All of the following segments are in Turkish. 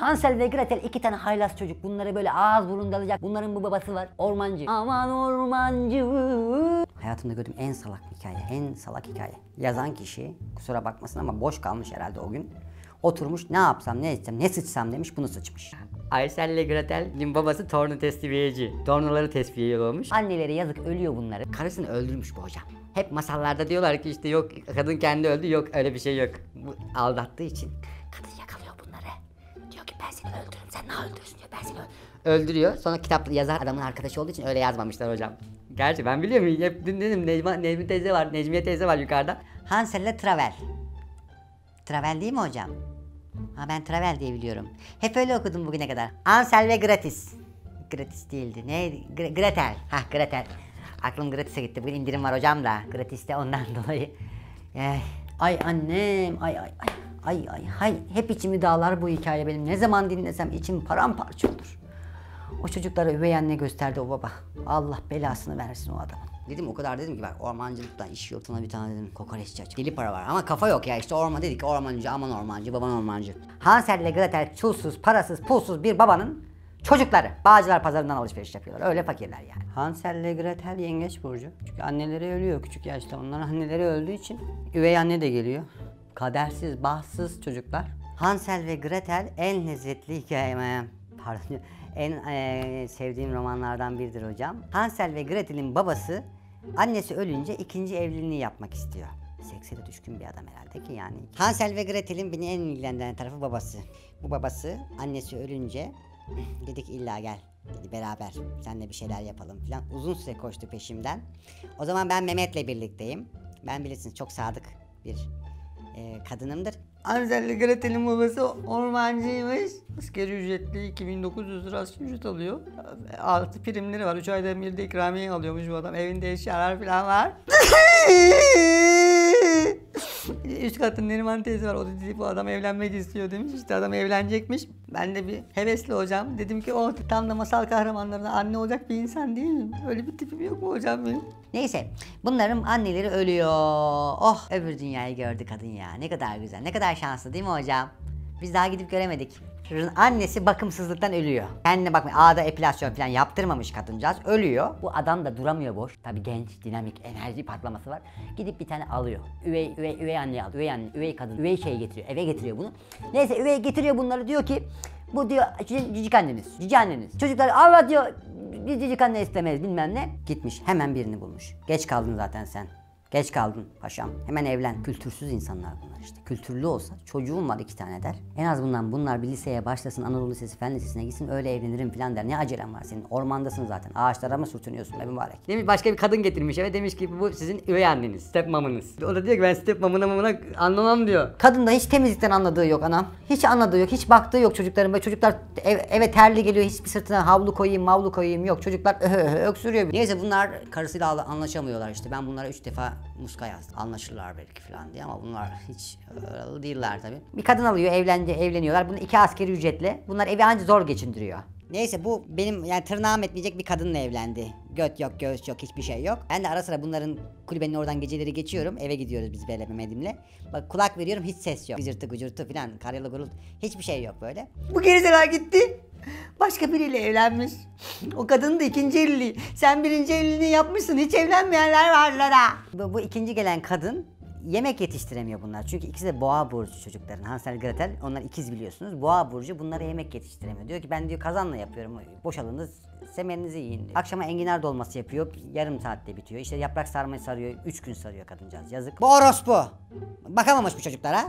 Hansel ve Gretel iki tane haylaz çocuk. Bunları böyle ağız burun dalacak. Bunların bu babası var. Ormancı. Aman ormancı. Hayatımda gördüğüm en salak hikaye. En salak hikaye. Yazan kişi kusura bakmasın ama boş kalmış herhalde o gün. Oturmuş ne yapsam ne etsem ne sıçsam demiş bunu sıçmış. Aysel ile Gretel'in babası torunu tesviyeci. Tornaları tesviye olmuş. Anneleri yazık ölüyor bunları. Karısını öldürmüş bu hocam. Hep masallarda diyorlar ki işte yok kadın kendi öldü yok öyle bir şey yok. Bu aldattığı için ki ben seni öldürürüm sen ne öldürürsün diyor ben seni öl- öldürüyor. Sonra kitap yazar adamın arkadaşı olduğu için öyle yazmamışlar hocam. Gerçi ben biliyorum hep dün dedim Necma, Necmi teyze var Necmiye teyze var yukarıda. Hansel ile Travel. Travel değil mi hocam? Ha ben Travel diye biliyorum. Hep öyle okudum bugüne kadar. Hansel ve Gratis. Gratis değildi. Ne? Gre- Gretel. Ha Gretel. Aklım Gratis'e gitti. Bugün indirim var hocam da. Gratis'te ondan dolayı. Eh, ay annem. Ay ay ay. Ay ay hay. Hep içimi dağlar bu hikaye benim. Ne zaman dinlesem içim paramparça olur. O çocuklara üvey anne gösterdi o baba. Allah belasını versin o adamın. Dedim o kadar dedim ki bak ormancılıktan iş yok. Sana bir tane dedim kokoreççi aç. Deli para var ama kafa yok ya işte orman dedik ormancı aman ormancı baban ormancı. Hansel ile Gretel çulsuz parasız pulsuz bir babanın çocukları. Bağcılar pazarından alışveriş yapıyorlar. Öyle fakirler yani. Hansel ile Gretel yengeç burcu. Çünkü anneleri ölüyor küçük yaşta. Onların anneleri öldüğü için üvey anne de geliyor. Kadersiz, bahtsız çocuklar. Hansel ve Gretel en lezzetli hikaye. Pardon. En eee, sevdiğim romanlardan biridir hocam. Hansel ve Gretel'in babası annesi ölünce ikinci evliliğini yapmak istiyor. Sekse de düşkün bir adam herhalde ki yani. Hansel ve Gretel'in beni en ilgilendiren tarafı babası. Bu babası annesi ölünce dedik illa gel dedi beraber senle bir şeyler yapalım falan. Uzun süre koştu peşimden. O zaman ben Mehmet'le birlikteyim. Ben bilirsiniz çok sadık bir e, kadınımdır. Anselli Gretel'in babası ormancıymış. Askeri ücretli 2900 lira asgari ücret alıyor. Altı primleri var. 3 ayda bir de ikramiye alıyormuş bu adam. Evinde eşyalar falan var. Üst katın Neriman teyze var. O da dedi bu adam evlenmek istiyor demiş. İşte adam evlenecekmiş. Ben de bir hevesli hocam. Dedim ki o tam da masal kahramanlarına anne olacak bir insan değil mi? Öyle bir tipim yok mu hocam benim? Neyse bunların anneleri ölüyor. Oh öbür dünyayı gördü kadın ya. Ne kadar güzel. Ne kadar şanslı değil mi hocam? Biz daha gidip göremedik. Çocuğun annesi bakımsızlıktan ölüyor. Kendine bakmıyor. Ağda epilasyon falan yaptırmamış kadıncağız. Ölüyor. Bu adam da duramıyor boş. Tabii genç, dinamik, enerji patlaması var. Gidip bir tane alıyor. Üvey, üvey, üvey anne alıyor. Üvey anne, üvey kadın, üvey şey getiriyor. Eve getiriyor bunu. Neyse üvey getiriyor bunları diyor ki bu diyor cici- cicik anneniz, cici anneniz. Çocuklar Allah diyor biz cicik anne istemeyiz bilmem ne. Gitmiş hemen birini bulmuş. Geç kaldın zaten sen. Geç kaldın paşam. Hemen evlen. Kültürsüz insanlar bunlar işte. Kültürlü olsa çocuğum var iki tane der. En azından bunlar bir liseye başlasın, Anadolu Lisesi, Fen Lisesi'ne gitsin öyle evlenirim falan der. Ne acelem var senin? Ormandasın zaten. Ağaçlara mı sürtünüyorsun be mübarek? Demiş başka bir kadın getirmiş eve demiş ki bu sizin üvey anneniz, stepmamınız. O da diyor ki ben stepmamına mamına anlamam diyor. Kadın da hiç temizlikten anladığı yok anam. Hiç anladığı yok, hiç baktığı yok çocukların. Böyle çocuklar ev- eve terli geliyor, hiçbir sırtına havlu koyayım, mavlu koyayım yok. Çocuklar öksürüyor. Neyse bunlar karısıyla anlaşamıyorlar işte. Ben bunlara üç defa muska yazdım. Anlaşırlar belki falan diye ama bunlar hiç öyle değiller tabi. Bir kadın alıyor, evlenince evleniyorlar. Bunu iki askeri ücretle. Bunlar evi anca zor geçindiriyor. Neyse bu benim yani tırnağım etmeyecek bir kadınla evlendi. Göt yok, göğüs yok, hiçbir şey yok. Ben de ara sıra bunların kulübenin oradan geceleri geçiyorum. Eve gidiyoruz biz böyle Mehmet'imle. Bak kulak veriyorum hiç ses yok. Gıcırtı gıcırtı falan, karyalı gurultu. Hiçbir şey yok böyle. Bu gerizekalı gitti. Başka biriyle evlenmiş. O kadın da ikinci evliliği. Sen birinci evliliğini yapmışsın. Hiç evlenmeyenler varlar ha. Bu, bu ikinci gelen kadın yemek yetiştiremiyor bunlar. Çünkü ikisi de boğa burcu çocukların. Hansel Gretel onlar ikiz biliyorsunuz. Boğa burcu bunlara yemek yetiştiremiyor. Diyor ki ben diyor kazanla yapıyorum. Boşalınız semerinizi yiyin diyor. Akşama enginar dolması yapıyor. Yarım saatte bitiyor. İşte yaprak sarmayı sarıyor. Üç gün sarıyor kadıncağız. Yazık. Bu orospu. Bakamamış bu çocuklara.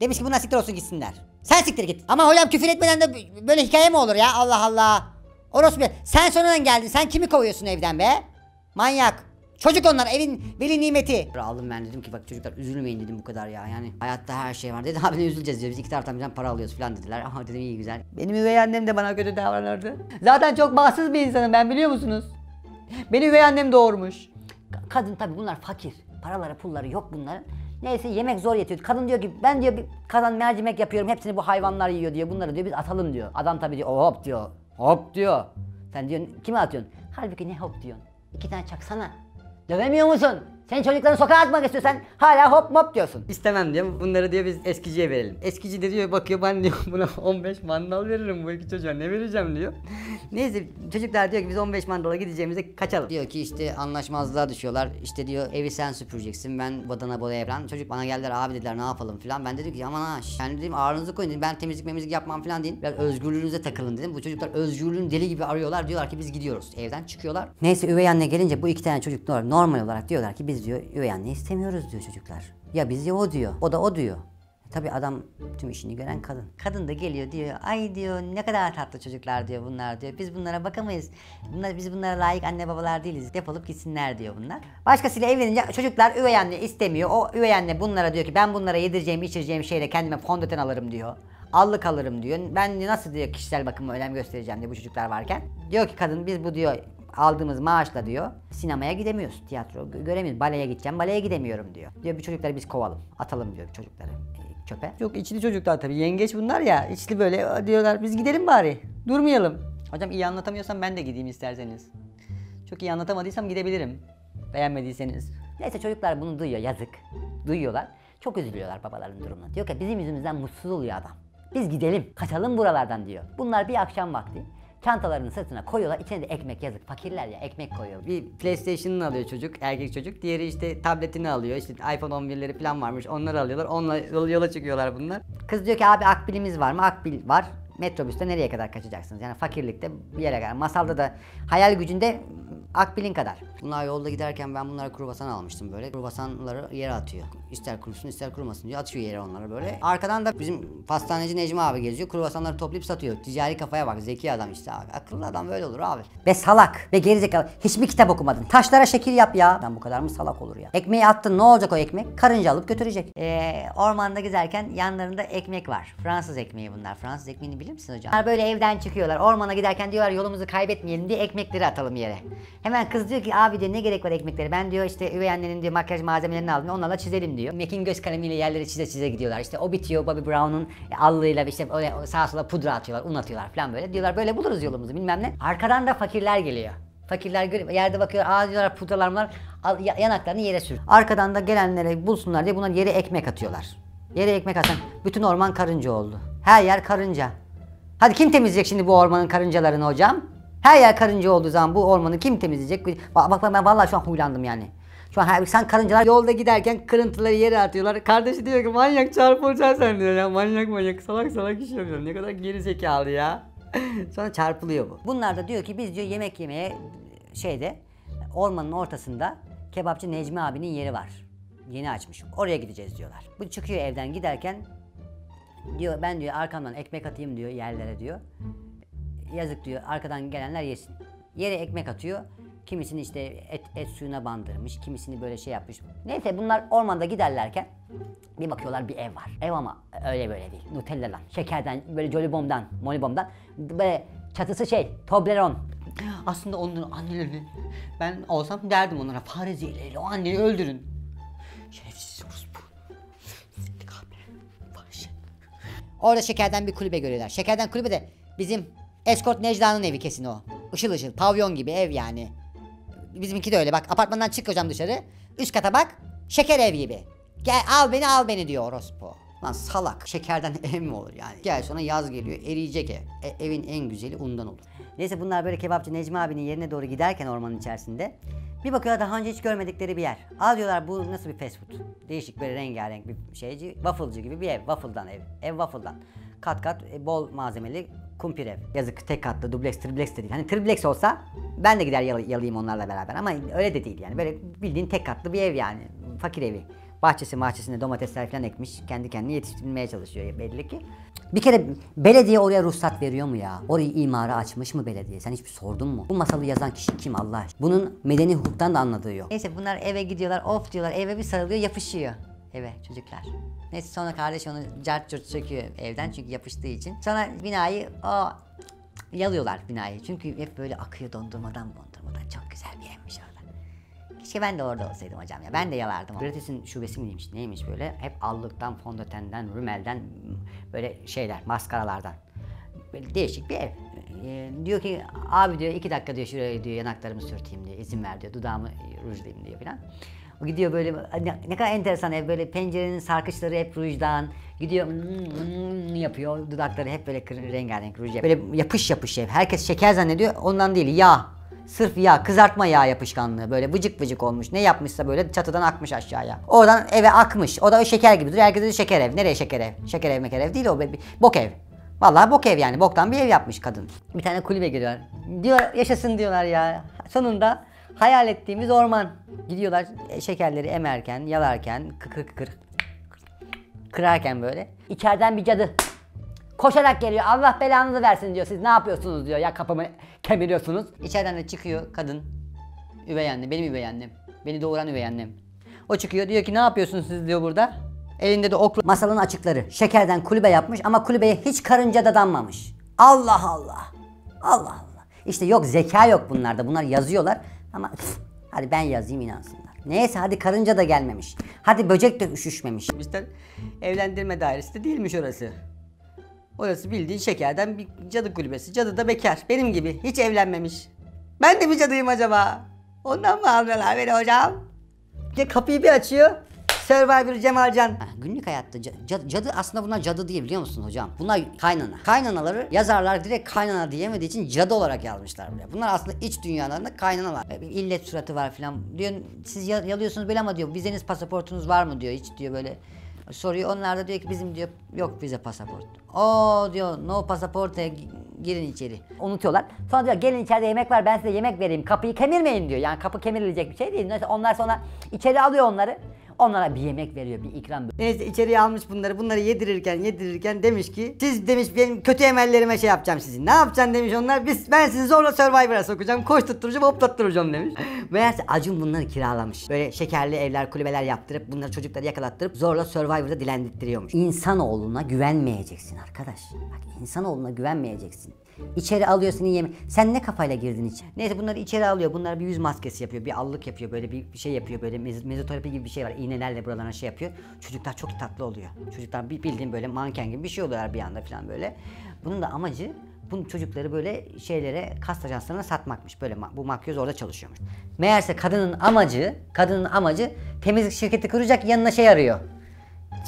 Demiş ki bunlar siktir olsun gitsinler. Sen siktir git. Ama hocam küfür etmeden de böyle hikaye mi olur ya? Allah Allah. Orospu. Sen sonradan geldin. Sen kimi kovuyorsun evden be? Manyak. Çocuk onlar evin veli nimeti. Aldım ben dedim ki bak çocuklar üzülmeyin dedim bu kadar ya. Yani hayatta her şey var. Dedi abi ne üzüleceğiz diyor. Biz iki taraftan birden para alıyoruz falan dediler. Aha dedim iyi güzel. Benim üvey annem de bana kötü davranırdı. Zaten çok bahtsız bir insanım ben biliyor musunuz? Beni üvey annem doğurmuş. Kadın tabi bunlar fakir. Paraları pulları yok bunların. Neyse yemek zor yetiyor. Kadın diyor ki ben diyor bir kazan mercimek yapıyorum hepsini bu hayvanlar yiyor diyor. Bunları diyor biz atalım diyor. Adam tabi diyor hop diyor. Hop diyor. Sen diyorsun kime atıyorsun? Halbuki ne hop diyorsun? İki tane çaksana. Dövemiyor musun? Sen çocuklarını sokağa atmak istiyorsan hala hop mop diyorsun. İstemem diyor. Bunları diyor biz eskiciye verelim. Eskici de diyor bakıyor ben diyor buna 15 mandal veririm bu iki çocuğa ne vereceğim diyor. Neyse çocuklar diyor ki biz 15 mandala gideceğimize kaçalım. Diyor ki işte anlaşmazlığa düşüyorlar. İşte diyor evi sen süpüreceksin. Ben badana boya falan. Çocuk bana geldiler abi dediler ne yapalım falan. Ben dedim ki aman ha yani dedim ağrınızı koyun dedim. Ben temizlik memizlik yapmam falan dedim. Biraz özgürlüğünüze takılın dedim. Bu çocuklar özgürlüğün deli gibi arıyorlar. Diyorlar ki biz gidiyoruz. Evden çıkıyorlar. Neyse üvey anne gelince bu iki tane çocuk normal, normal olarak diyorlar ki biz diyor üvey istemiyoruz diyor çocuklar. Ya biz ya o diyor. O da o diyor. Tabi adam tüm işini gören kadın. Kadın da geliyor diyor ay diyor ne kadar tatlı çocuklar diyor bunlar diyor. Biz bunlara bakamayız. Bunlar, biz bunlara layık anne babalar değiliz. Defolup gitsinler diyor bunlar. Başkasıyla evlenince çocuklar üvey anne istemiyor. O üvey anne bunlara diyor ki ben bunlara yedireceğim içireceğim şeyle kendime fondöten alırım diyor. Allık alırım diyor. Ben nasıl diyor kişisel bakıma önem göstereceğim diyor bu çocuklar varken. Diyor ki kadın biz bu diyor aldığımız maaşla diyor sinemaya gidemiyoruz. Tiyatro gö- göremiyoruz. Baleye gideceğim. Baleye gidemiyorum diyor. Diyor bu çocukları biz kovalım. Atalım diyor çocukları e, çöpe. Çok içli çocuklar tabii yengeç bunlar ya içli böyle diyorlar biz gidelim bari durmayalım. Hocam iyi anlatamıyorsam ben de gideyim isterseniz. Çok iyi anlatamadıysam gidebilirim. Beğenmediyseniz. Neyse çocuklar bunu duyuyor yazık. Duyuyorlar. Çok üzülüyorlar babaların durumuna. Diyor ki bizim yüzümüzden mutsuz oluyor adam. Biz gidelim, kaçalım buralardan diyor. Bunlar bir akşam vakti çantalarını sırtına koyuyorlar. İçine de ekmek yazık. Fakirler ya ekmek koyuyor. Bir PlayStation'ını alıyor çocuk, erkek çocuk. Diğeri işte tabletini alıyor. İşte iPhone 11'leri falan varmış. Onları alıyorlar. Onunla yola, yola çıkıyorlar bunlar. Kız diyor ki abi akbilimiz var mı? Akbil var. Metrobüste nereye kadar kaçacaksınız? Yani fakirlikte bir yere kadar. Masalda da hayal gücünde akbilin kadar. Bunlar yolda giderken ben bunlara kruvasan almıştım böyle. Kruvasanları yere atıyor. İster kurusun ister kurumasın diyor. Atıyor yere onları böyle. Arkadan da bizim pastaneci Necmi abi geziyor. Kruvasanları toplayıp satıyor. Ticari kafaya bak. Zeki adam işte abi. Akıllı adam böyle olur abi. Ve salak. Ve gerizekalı. Hiçbir kitap okumadın. Taşlara şekil yap ya. Adam bu kadar mı salak olur ya? Ekmeği attın ne olacak o ekmek? Karınca alıp götürecek. Ee, ormanda gezerken yanlarında ekmek var. Fransız ekmeği bunlar. Fransız ekmeğini bilir misin hocam? Bunlar böyle evden çıkıyorlar. Ormana giderken diyorlar yolumuzu kaybetmeyelim diye ekmekleri atalım yere. Hemen kız diyor ki abi diyor ne gerek var ekmekleri? Ben diyor işte üvey annenin diyor makyaj malzemelerini aldım onlarla çizelim diyor. Mac'in göz kalemiyle yerleri çize çize gidiyorlar. İşte o bitiyor Bobby Brown'un allığıyla işte öyle sağa sola pudra atıyorlar, un atıyorlar falan böyle. Diyorlar böyle buluruz yolumuzu bilmem ne. Arkadan da fakirler geliyor. Fakirler görüyor, yerde bakıyor, aa diyorlar pudralar bunlar, yanaklarını yere sür. Arkadan da gelenlere bulsunlar diye bunlar yere ekmek atıyorlar. Yere ekmek atan bütün orman karınca oldu. Her yer karınca. Hadi kim temizleyecek şimdi bu ormanın karıncalarını hocam? Her yer karınca olduğu zaman bu ormanı kim temizleyecek? Bak bak ben vallahi şu an huylandım yani. Şu an her, sen karıncalar Yolda giderken kırıntıları yere atıyorlar. Kardeşi diyor ki manyak çarpılacaksın sen diyor ya. Manyak manyak salak salak iş yapıyor. Ne kadar geri zekalı ya. Sonra çarpılıyor bu. Bunlar da diyor ki biz diyor yemek yemeye şeyde ormanın ortasında kebapçı Necmi abinin yeri var. Yeni açmış. Oraya gideceğiz diyorlar. Bu çıkıyor evden giderken diyor ben diyor arkamdan ekmek atayım diyor yerlere diyor. Yazık diyor arkadan gelenler yesin. Yere ekmek atıyor. Kimisini işte et, et suyuna bandırmış, kimisini böyle şey yapmış. Neyse bunlar ormanda giderlerken bir bakıyorlar bir ev var. Ev ama öyle böyle değil. Nutella'dan, şekerden, böyle jolibomdan, molibomdan. Böyle çatısı şey, Toblerone. Aslında onların annelerini ben olsam derdim onlara fare o anneyi öldürün. Şerefsiz orospu. Orada şekerden bir kulübe görüyorlar. Şekerden kulübe de bizim Escort Necla'nın evi kesin o. Işıl ışıl, pavyon gibi ev yani. Bizimki de öyle bak apartmandan çık hocam dışarı. Üst kata bak, şeker ev gibi. Gel al beni al beni diyor orospu. Lan salak şekerden ev mi olur yani? Gel sonra yaz geliyor eriyecek ev. E, evin en güzeli undan olur. Neyse bunlar böyle kebapçı Necmi abinin yerine doğru giderken ormanın içerisinde bir bakıyorlar daha önce hiç görmedikleri bir yer. Aa diyorlar bu nasıl bir fast food? Değişik böyle rengarenk bir şeyci, wafflecı gibi bir ev. Waffle'dan ev. Ev waffle'dan. Kat kat e, bol malzemeli kumpir ev. Yazık tek katlı dubleks triplex de değil. Hani triplex olsa ben de gider yalı- yalayayım onlarla beraber ama öyle de değil yani. Böyle bildiğin tek katlı bir ev yani. Fakir evi. Bahçesi bahçesinde domatesler falan ekmiş. Kendi kendine yetiştirmeye çalışıyor belli ki. Bir kere belediye oraya ruhsat veriyor mu ya? Orayı imara açmış mı belediye? Sen hiç bir sordun mu? Bu masalı yazan kişi kim Allah aşkına? Bunun medeni hukuktan da anladığı yok. Neyse bunlar eve gidiyorlar of diyorlar eve bir sarılıyor yapışıyor. Eve çocuklar. Neyse sonra kardeş onu cart curt çekiyor evden çünkü yapıştığı için. Sonra binayı o yalıyorlar binayı. Çünkü hep böyle akıyor dondurmadan dondurmadan. Çok güzel bir evmiş orada. Keşke ben de orada olsaydım hocam ya. Ben de yalardım. Gratis'in şubesi miymiş neymiş böyle. Hep allıktan, fondötenden, rümelden böyle şeyler, maskaralardan. Böyle değişik bir ev. Ee, diyor ki abi diyor iki dakika diyor şuraya diyor yanaklarımı sürteyim diyor izin ver diyor dudağımı rujlayayım diyor filan. O gidiyor böyle ne, ne kadar enteresan ev böyle pencerenin sarkıçları hep rujdan. Gidiyor "Hmm, hmm" yapıyor. Dudakları hep böyle kır- rengarenk ruj yapıyor. Böyle yapış yapış ev. Herkes şeker zannediyor. Ondan değil. Yağ. Sırf yağ, kızartma yağ yapışkanlığı böyle vıcık vıcık olmuş. Ne yapmışsa böyle çatıdan akmış aşağıya. Oradan eve akmış. O da o şeker gibi duruyor. Herkes de şeker ev. Nereye şeker ev? Şeker ev meker ev değil o. Bok ev. Vallahi bok ev yani. Boktan bir ev yapmış kadın. Bir tane kulübe giriyorlar. Diyor yaşasın diyorlar ya. Sonunda hayal ettiğimiz orman. Gidiyorlar e, şekerleri emerken, yalarken, kıkır kıkır kırarken böyle. İçeriden bir cadı koşarak geliyor. Allah belanızı versin diyor. Siz ne yapıyorsunuz diyor. Ya kapımı kemiriyorsunuz. İçeriden de çıkıyor kadın. Üvey anne, benim üvey annem. Beni doğuran üvey annem. O çıkıyor diyor ki ne yapıyorsunuz siz diyor burada. Elinde de okla. Masalın açıkları. Şekerden kulübe yapmış ama kulübeye hiç karınca dadanmamış. Allah Allah. Allah Allah. İşte yok zeka yok bunlarda. Bunlar yazıyorlar ama üf, hadi ben yazayım inansınlar. Neyse hadi karınca da gelmemiş. Hadi böcek de üşüşmemiş. Bizden evlendirme dairesi de değilmiş orası. Orası bildiğin şekerden bir cadı kulübesi. Cadı da bekar. Benim gibi. Hiç evlenmemiş. Ben de mi cadıyım acaba? Ondan mı almıyorlar beni hocam? Ya kapıyı bir açıyor. Survivor Cemalcan. Günlük hayatta ca- ca- cadı aslında bunlar cadı değil biliyor musun hocam? Bunlar kaynana. Kaynanaları yazarlar direkt kaynana diyemediği için cadı olarak yazmışlar buraya. Bunlar aslında iç dünyalarında kaynanalar. E, illet suratı var filan. Diyor siz ya- yalıyorsunuz böyle ama diyor vizeniz pasaportunuz var mı diyor. Hiç diyor böyle soruyor. Onlar da diyor ki bizim diyor yok vize pasaport. O diyor no pasaporte gi- girin içeri. Unutuyorlar. Sonra diyor gelin içeride yemek var ben size yemek vereyim. Kapıyı kemirmeyin diyor. Yani kapı kemirilecek bir şey değil. Neyse onlar sonra içeri alıyor onları. Onlara bir yemek veriyor, bir ikram Neyse içeriye almış bunları. Bunları yedirirken yedirirken demiş ki siz demiş benim kötü emellerime şey yapacağım sizin. Ne yapacaksın demiş onlar. Biz ben sizi zorla Survivor'a sokacağım. Koş tutturacağım hop tutturacağım demiş. Meğerse Acun bunları kiralamış. Böyle şekerli evler, kulübeler yaptırıp bunları çocukları yakalattırıp zorla Survivor'da dilendirtiyormuş. İnsanoğluna güvenmeyeceksin arkadaş. Bak insanoğluna güvenmeyeceksin. İçeri alıyor seni yeme. Sen ne kafayla girdin içeri? Neyse bunları içeri alıyor. Bunlar bir yüz maskesi yapıyor. Bir allık yapıyor. Böyle bir bir şey yapıyor. Böyle mez- mezoterapi gibi bir şey var. İğnelerle buralarına şey yapıyor. Çocuklar çok tatlı oluyor. Çocuklar bildiğin böyle manken gibi bir şey oluyorlar bir anda falan böyle. Bunun da amacı bu çocukları böyle şeylere kas ajanslarına satmakmış. Böyle bu makyöz orada çalışıyormuş. Meğerse kadının amacı, kadının amacı temizlik şirketi kuracak yanına şey arıyor.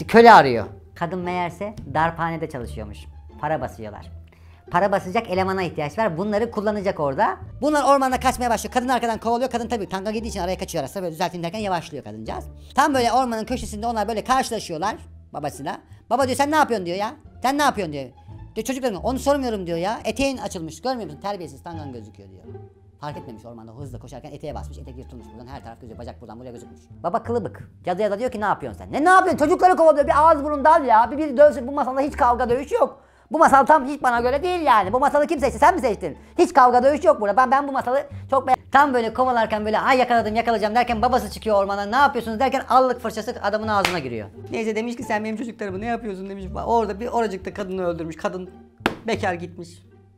Köle arıyor. Kadın meğerse darphanede çalışıyormuş. Para basıyorlar. Para basacak elemana ihtiyaç var. Bunları kullanacak orada. Bunlar ormanda kaçmaya başlıyor. Kadın arkadan kovalıyor. Kadın tabii tanga gittiği için araya kaçıyor arası. Böyle düzelteyim derken yavaşlıyor kadıncağız. Tam böyle ormanın köşesinde onlar böyle karşılaşıyorlar babasıyla. Baba diyor sen ne yapıyorsun diyor ya. Sen ne yapıyorsun diyor. Diyor çocuklarım onu sormuyorum diyor ya. Eteğin açılmış görmüyor musun? Terbiyesiz tangan gözüküyor diyor. Fark etmemiş ormanda hızla koşarken eteğe basmış. Etek yırtılmış buradan her taraf gözüküyor. Bacak buradan buraya gözükmüş. Baba kılıbık. Cadıya da diyor ki ne yapıyorsun sen? Ne ne yapıyorsun? Çocukları kovalıyor. Bir ağız burun dal ya. Bir bir dövsün. Bu masalda hiç kavga dövüş yok. Bu masal tam hiç bana göre değil yani. Bu masalı kim seçti? Sen mi seçtin? Hiç kavga dövüş yok burada. Ben ben bu masalı çok beğendim. Tam böyle kovalarken böyle ay yakaladım yakalayacağım derken babası çıkıyor ormana. Ne yapıyorsunuz derken allık fırçası adamın ağzına giriyor. Neyse demiş ki sen benim çocuklarımı ne yapıyorsun demiş. Orada bir oracıkta kadını öldürmüş. Kadın bekar gitmiş.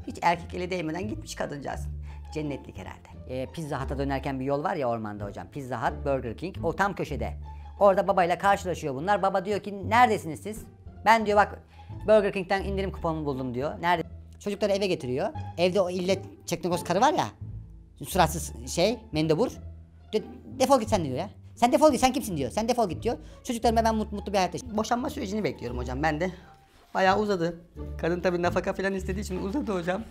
Hiç erkek eli değmeden gitmiş kadıncağız. Cennetlik herhalde. Ee, Pizza Hut'a dönerken bir yol var ya ormanda hocam. Pizza Hut, Burger King. O tam köşede. Orada babayla karşılaşıyor bunlar. Baba diyor ki neredesiniz siz? Ben diyor bak Burger King'den indirim kuponumu buldum diyor. Nerede? Çocukları eve getiriyor. Evde o illet çeknokos karı var ya. Suratsız şey, mendebur. Diyor, defol git sen diyor ya. Sen defol git sen kimsin diyor. Sen defol git diyor. Çocuklarım ben mutlu, mutlu bir hayat yaşayayım. Boşanma sürecini bekliyorum hocam ben de. Bayağı uzadı. Kadın tabii nafaka falan istediği için uzadı hocam.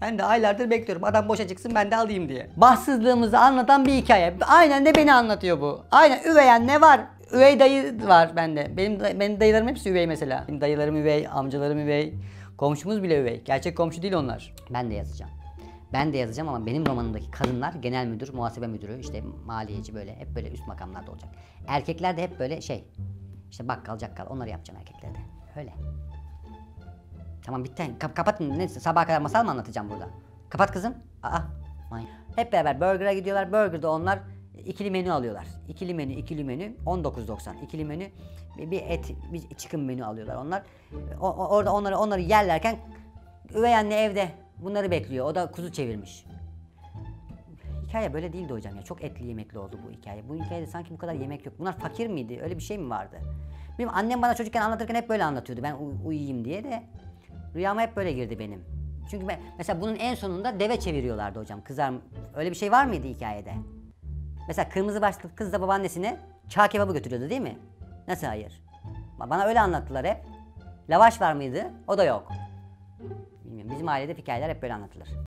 Ben de aylardır bekliyorum. Adam boşa çıksın ben de alayım diye. Bahtsızlığımızı anlatan bir hikaye. Aynen de beni anlatıyor bu. Aynen üvey anne var. Üvey dayı var bende. Benim, benim dayılarım hepsi üvey mesela. Benim dayılarım üvey, amcalarım üvey. Komşumuz bile üvey. Gerçek komşu değil onlar. Ben de yazacağım. Ben de yazacağım ama benim romanımdaki kadınlar genel müdür, muhasebe müdürü, işte maliyeci böyle hep böyle üst makamlarda olacak. Erkekler de hep böyle şey. işte bakkal cakkal onları yapacağım erkeklerde. Öyle. Tamam bitti. Kap kapatın. Ne sabaha kadar masal mı anlatacağım burada? Kapat kızım. Aa. Hep beraber burger'a gidiyorlar. Burger'da onlar ikili menü alıyorlar. İkili menü, ikili menü 19.90. İkili menü bir, et, bir chicken menü alıyorlar onlar. O- orada onları onları yerlerken üvey anne evde bunları bekliyor. O da kuzu çevirmiş. Hikaye böyle değildi hocam ya. Çok etli yemekli oldu bu hikaye. Bu hikayede sanki bu kadar yemek yok. Bunlar fakir miydi? Öyle bir şey mi vardı? Bilmiyorum annem bana çocukken anlatırken hep böyle anlatıyordu. Ben uy- uyuyayım diye de. Rüyama hep böyle girdi benim. Çünkü ben, mesela bunun en sonunda deve çeviriyorlardı hocam. Kızar Öyle bir şey var mıydı hikayede? Mesela kırmızı başlı kız da babaannesine çağ kebabı götürüyordu değil mi? Nasıl hayır? Ba- Bana öyle anlattılar hep. Lavaş var mıydı? O da yok. Bilmiyorum. Bizim ailede hikayeler hep böyle anlatılır.